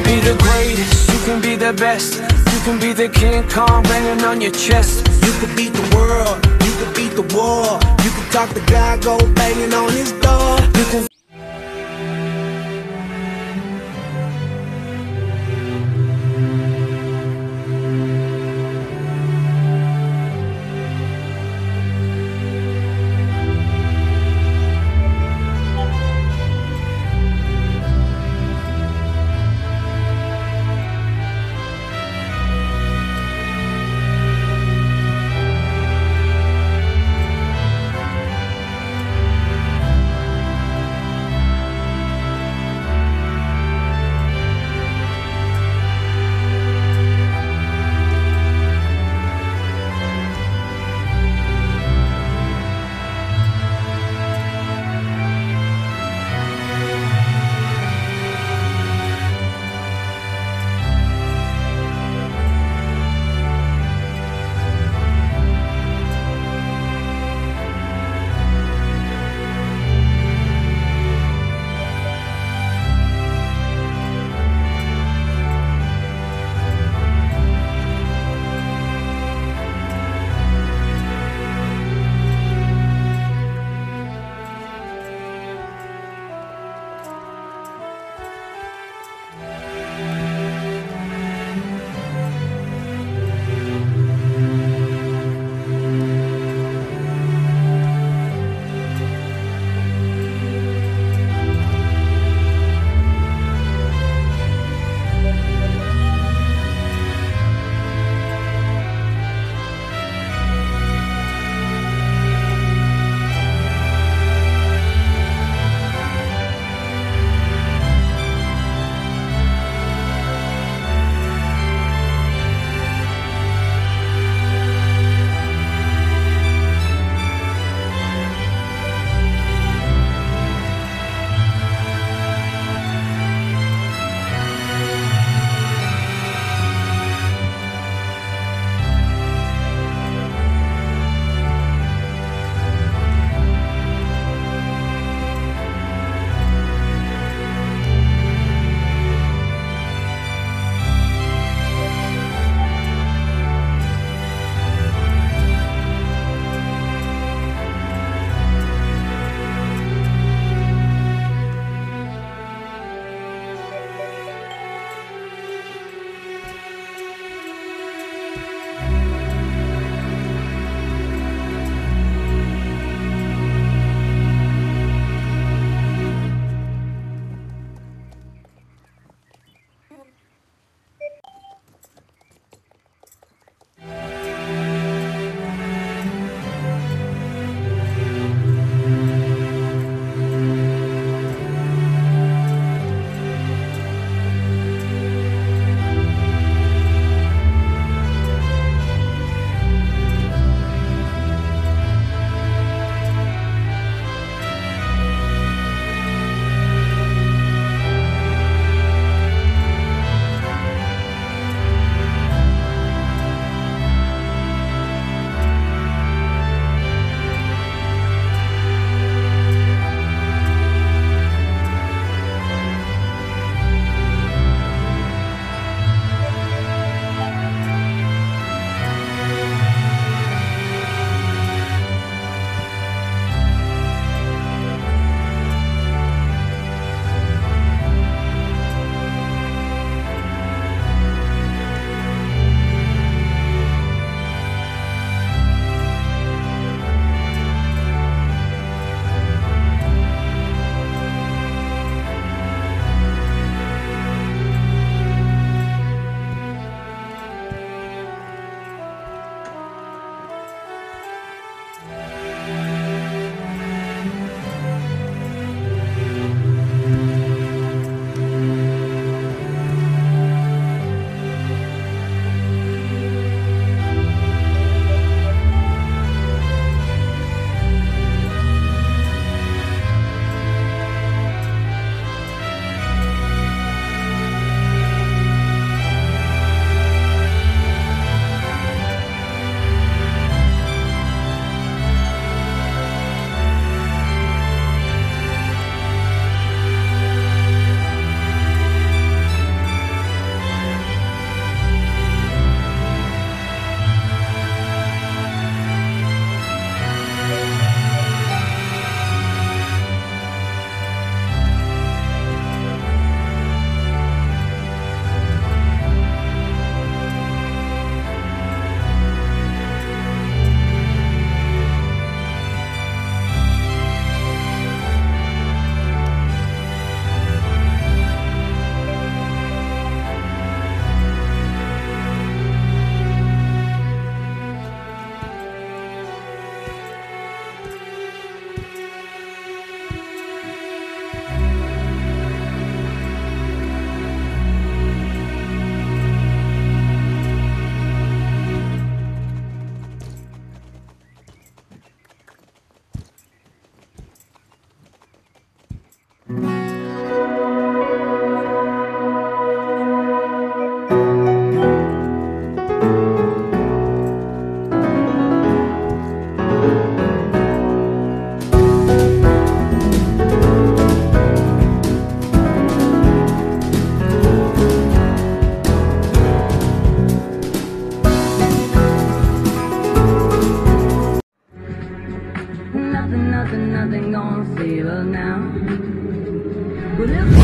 Can be the greatest, you can be the best. You can be the King Kong banging on your chest. You could beat the world, you could beat the war. You could talk to God, go banging on his door. You? can